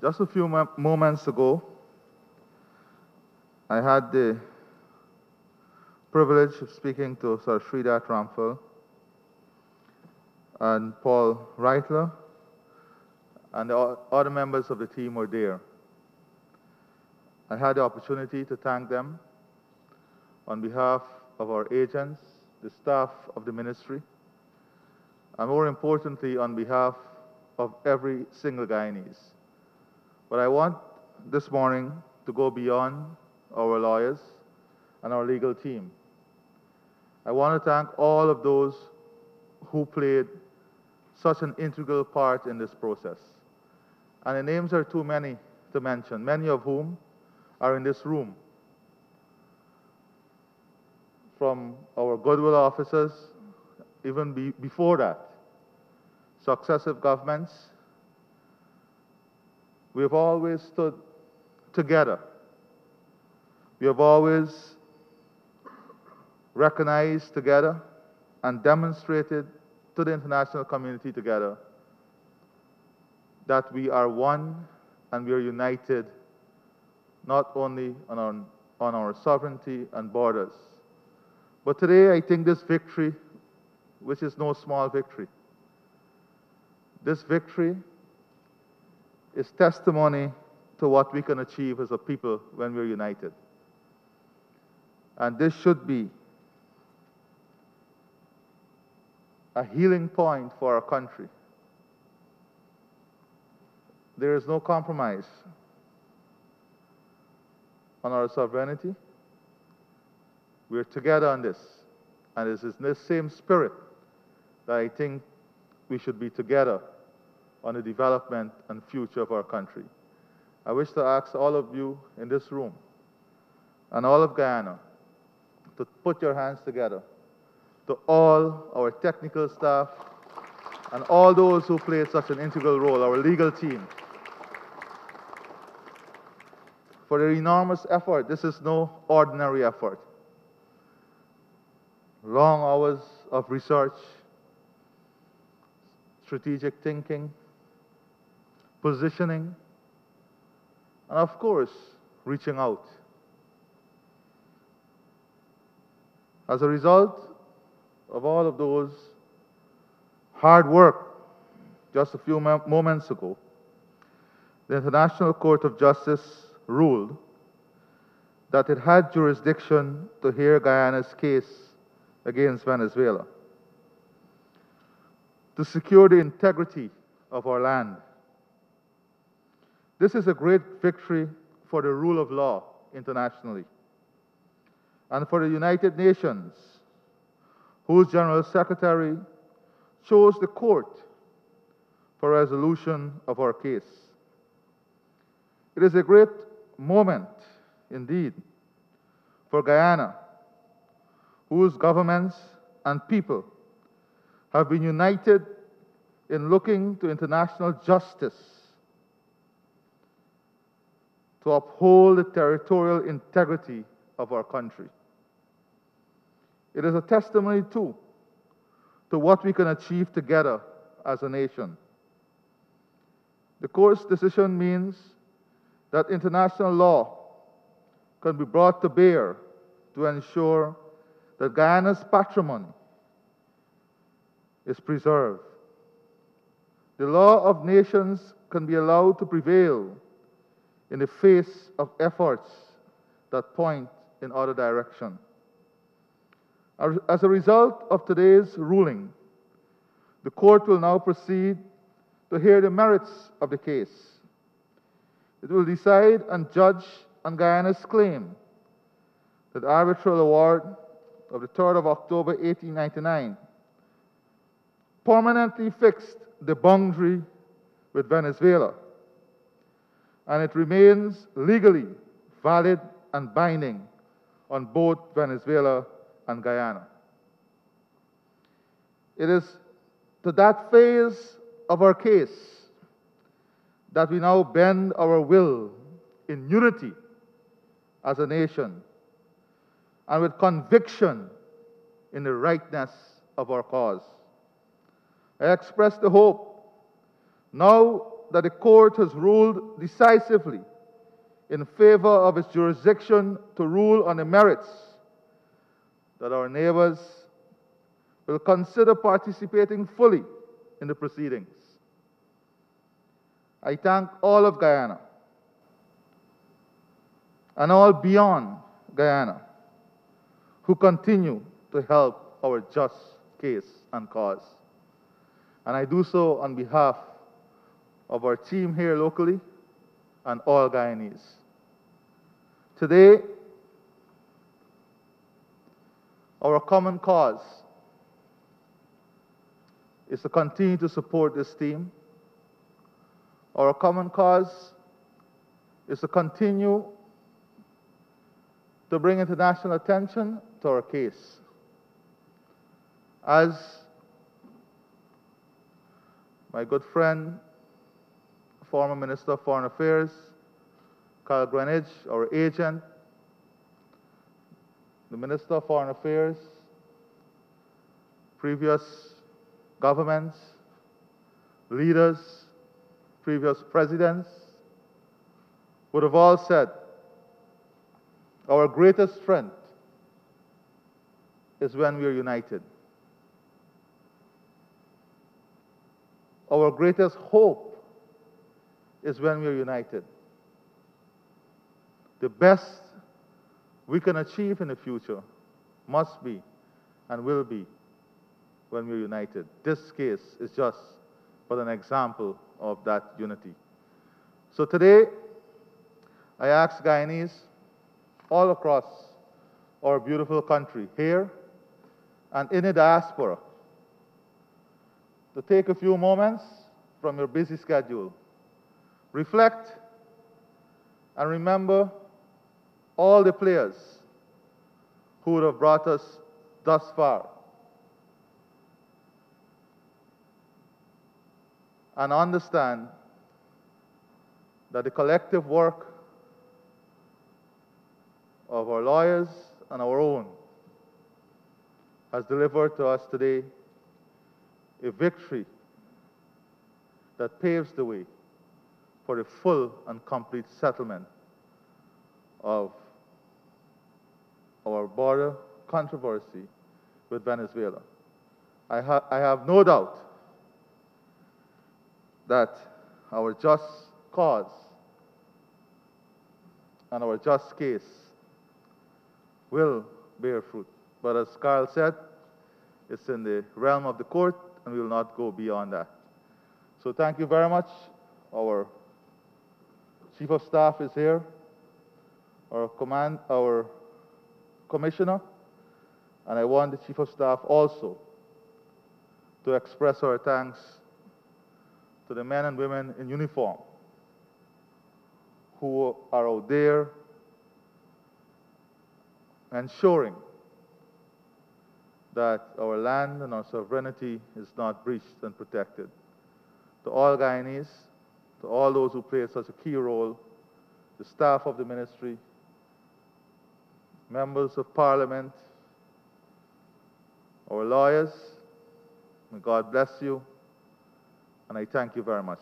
Just a few moments ago, I had the privilege of speaking to Sir Shridath Ramphal and Paul Reichler, and the other members of the team were there. I had the opportunity to thank them on behalf of our agents, the staff of the ministry, and more importantly, on behalf of every single Guyanese. But I want this morning to go beyond our lawyers and our legal team. I want to thank all of those who played such an integral part in this process. And the names are too many to mention, many of whom are in this room. From our goodwill officers, even be, before that, successive governments, we have always stood together. We have always recognized together and demonstrated to the international community together that we are one and we are united not only on our, on our sovereignty and borders. But today, I think this victory, which is no small victory, this victory is testimony to what we can achieve as a people when we're united. And this should be a healing point for our country. There is no compromise on our sovereignty. We're together on this. And it is in this same spirit that I think we should be together on the development and future of our country. I wish to ask all of you in this room and all of Guyana to put your hands together to all our technical staff and all those who played such an integral role, our legal team, for their enormous effort. This is no ordinary effort. Long hours of research, strategic thinking, positioning, and of course, reaching out. As a result of all of those hard work, just a few moments ago, the International Court of Justice ruled that it had jurisdiction to hear Guyana's case against Venezuela to secure the integrity of our land. This is a great victory for the rule of law internationally and for the United Nations, whose General Secretary chose the court for resolution of our case. It is a great moment indeed for Guyana, whose governments and people have been united in looking to international justice to uphold the territorial integrity of our country. It is a testimony, too, to what we can achieve together as a nation. The court's decision means that international law can be brought to bear to ensure that Guyana's patrimony is preserved. The law of nations can be allowed to prevail in the face of efforts that point in other direction. As a result of today's ruling, the court will now proceed to hear the merits of the case. It will decide and judge on Guyana's claim that the arbitral award of the 3rd of October 1899 permanently fixed the boundary with Venezuela, and it remains legally valid and binding on both Venezuela and Guyana. It is to that phase of our case that we now bend our will in unity as a nation and with conviction in the rightness of our cause. I express the hope now that the court has ruled decisively in favor of its jurisdiction to rule on the merits that our neighbors will consider participating fully in the proceedings. I thank all of Guyana and all beyond Guyana who continue to help our just case and cause. And I do so on behalf of our team here locally and all Guyanese. Today, our common cause is to continue to support this team. Our common cause is to continue to bring international attention to our case. As my good friend, former Minister of Foreign Affairs, Carl Greenidge, our agent, the Minister of Foreign Affairs, previous governments, leaders, previous presidents would have all said our greatest strength is when we are united. Our greatest hope is when we are united. The best we can achieve in the future must be and will be when we're united. This case is just but an example of that unity. So today, I ask Guyanese all across our beautiful country, here and in the diaspora, to take a few moments from your busy schedule, reflect, and remember all the players who would have brought us thus far. And understand that the collective work of our lawyers and our own has delivered to us today a victory that paves the way for a full and complete settlement of our border controversy with Venezuela. I, ha I have no doubt that our just cause and our just case will bear fruit. But as Carl said, it's in the realm of the court, and we will not go beyond that. So thank you very much. Our chief of staff is here. Our command, our commissioner, and I want the chief of staff also to express our thanks to the men and women in uniform who are out there ensuring that our land and our sovereignty is not breached and protected. To all Guyanese, to all those who play such a key role, the staff of the ministry, members of parliament, our lawyers, may God bless you, and I thank you very much.